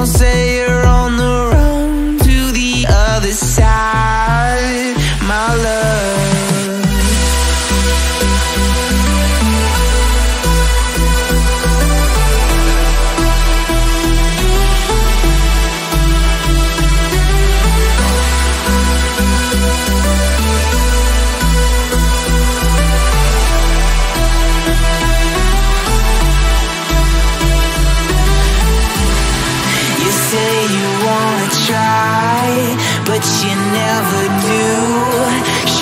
don't say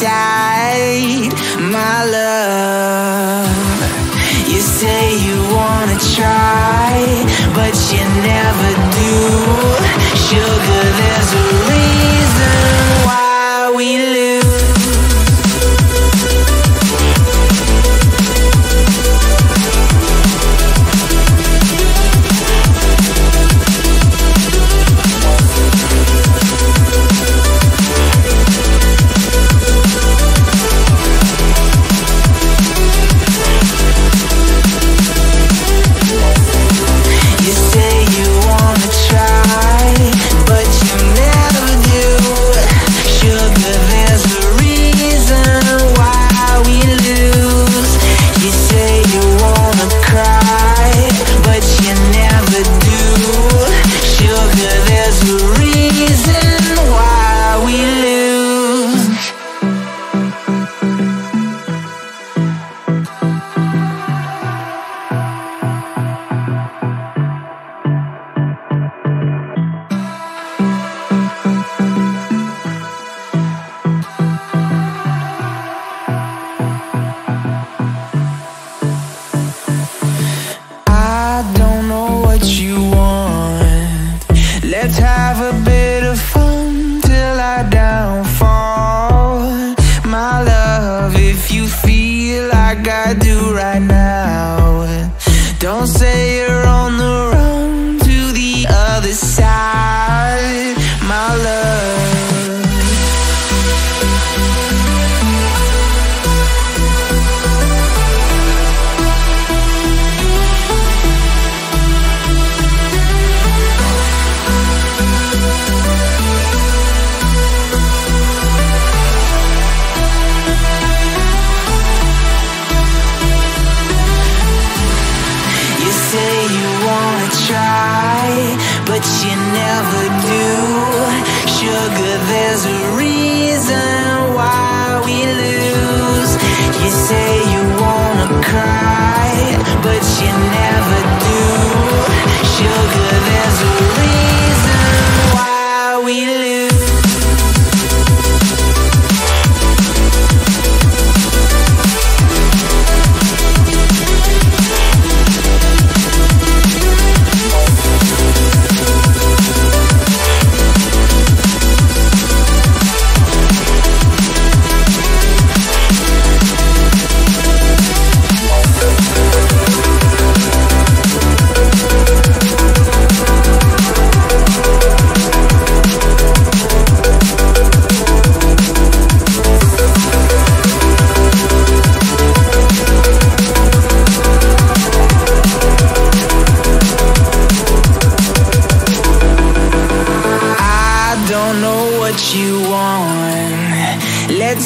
inside, my love. You say you wanna try, but you never do. Sugar, there's a reason why we lose.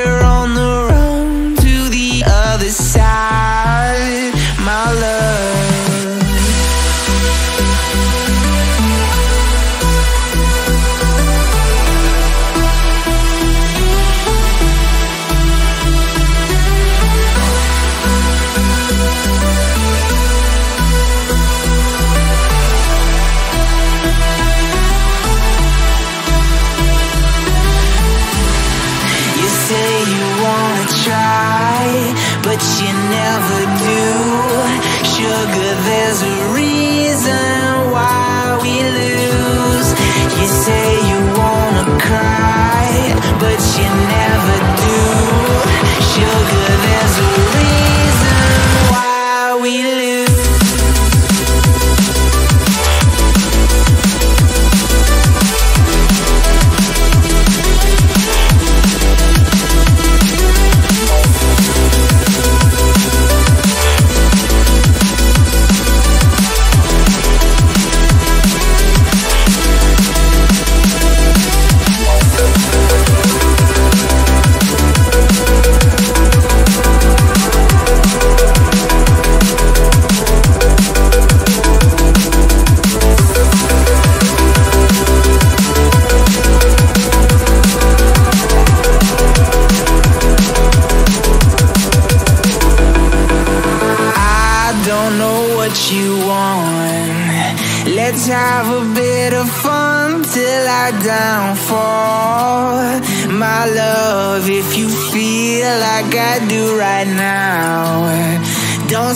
You're on the say you wanna cry, but you never do. Sugar,